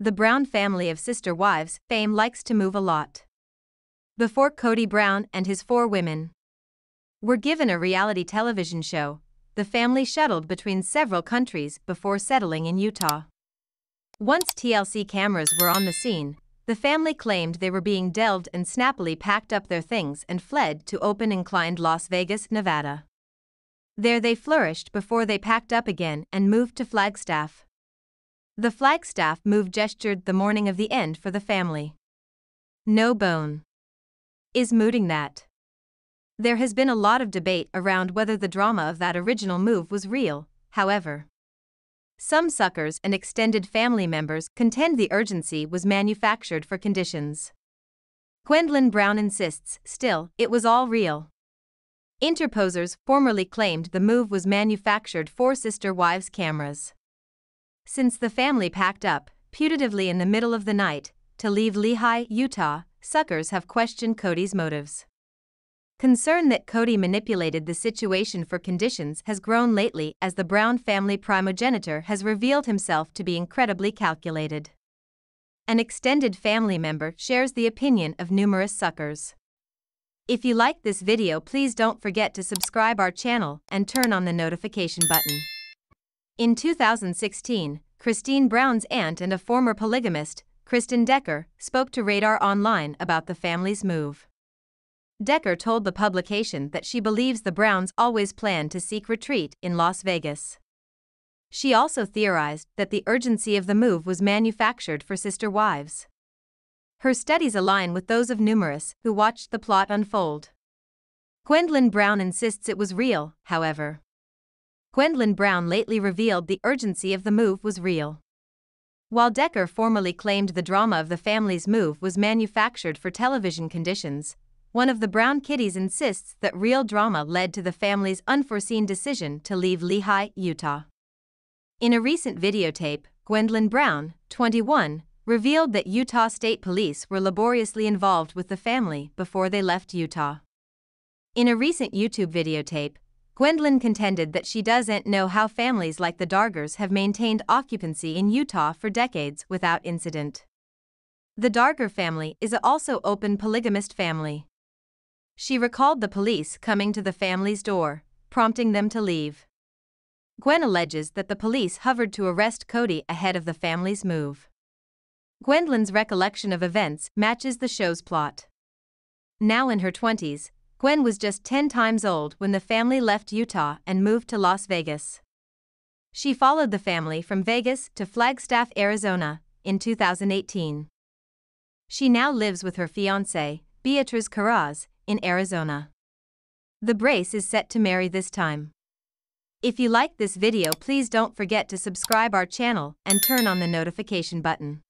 The Brown family of sister wives fame likes to move a lot. Before Kody Brown and his four women were given a reality television show, the family shuttled between several countries before settling in Utah. Once TLC cameras were on the scene, the family claimed they were being delved and snappily packed up their things and fled to open inclined Las Vegas, Nevada. There they flourished before they packed up again and moved to Flagstaff. The Flagstaff move gestured the morning of the end for the family. No bone. Is mooting that. There has been a lot of debate around whether the drama of that original move was real, however. Some suckers and extended family members contend the urgency was manufactured for conditions. Gwendlyn Brown insists, still, it was all real. Interposers formerly claimed the move was manufactured for sister wives' cameras. Since the family packed up, putatively in the middle of the night, to leave Lehi, Utah, suckers have questioned Kody's motives. Concern that Kody manipulated the situation for conditions has grown lately as the Brown family primogenitor has revealed himself to be incredibly calculated. An extended family member shares the opinion of numerous suckers. If you like this video please don't forget to subscribe our channel and turn on the notification button. In 2016, Christine Brown's aunt and a former polygamist, Kristyn Decker, spoke to Radar Online about the family's move. Decker told the publication that she believes the Browns always planned to seek retreat in Las Vegas. She also theorized that the urgency of the move was manufactured for sister wives. Her studies align with those of numerous who watched the plot unfold. Gwendlyn Brown insists it was real, however. Gwendlyn Brown lately revealed the urgency of the move was real. While Decker formerly claimed the drama of the family's move was manufactured for television conditions, one of the Brown kiddies insists that real drama led to the family's unforeseen decision to leave Lehi, Utah. In a recent videotape, Gwendlyn Brown, 21, revealed that Utah State Police were laboriously involved with the family before they left Utah. In a recent YouTube videotape, Gwendlyn contended that she doesn't know how families like the Dargers have maintained occupancy in Utah for decades without incident. The Darger family is a also open polygamist family. She recalled the police coming to the family's door, prompting them to leave. Gwen alleges that the police hovered to arrest Kody ahead of the family's move. Gwendlyn's recollection of events matches the show's plot. Now in her 20s, Gwen was just 10 times old when the family left Utah and moved to Las Vegas. She followed the family from Vegas to Flagstaff, Arizona, in 2018. She now lives with her fiancé, Beatriz Carraz, in Arizona. The brace is set to marry this time. If you like this video please don't forget to subscribe our channel and turn on the notification button.